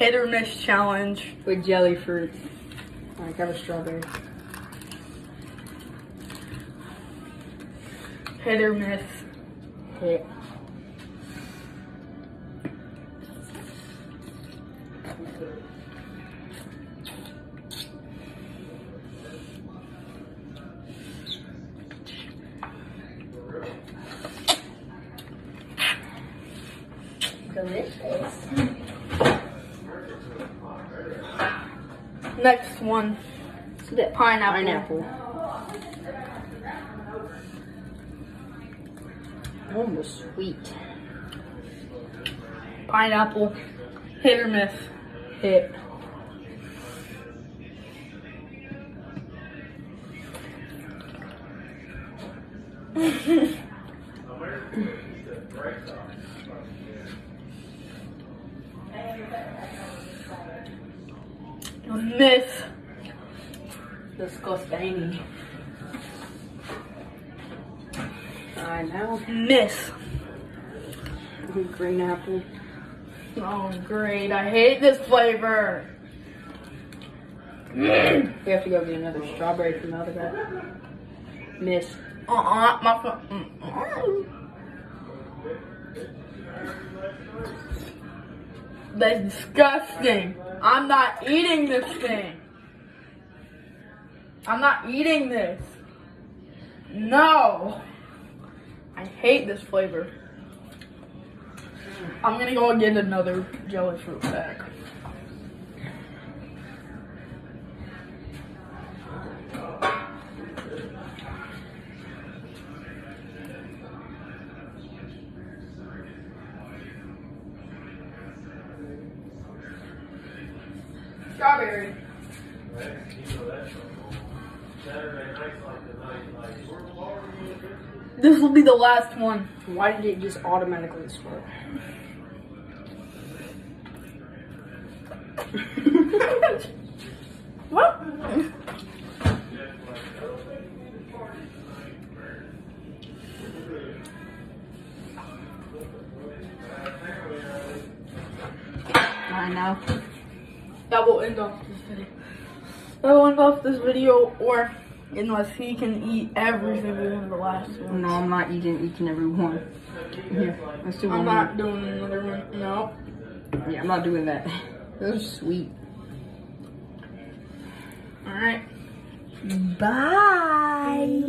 hit or miss challenge. with jelly fruit. I got a strawberry. Hit or miss. Hit. Delicious. Next one. Pineapple. Pineapple. Almost sweet. Pineapple. Hit or miss. Hit. Miss. Disgusting. I know. Miss. Green apple. Oh, great. I hate this flavor. We have to go get another strawberry from the other guy. Miss. Uh-uh. My phone. mm, That's disgusting. I'm not eating this thing. I'm not eating this. No. I hate this flavor. I'm gonna go and get another jelly fruit pack. Strawberry. This will be the last one. Why did it just automatically squirt? What? I know. That will end off this video. That will end off this video, or unless he can eat every single one of the last ones. No, I'm not eating each and every one. Here, let's do I'm one not more. doing another one. No. Yeah, I'm not doing that. Those sweet. All right. Bye.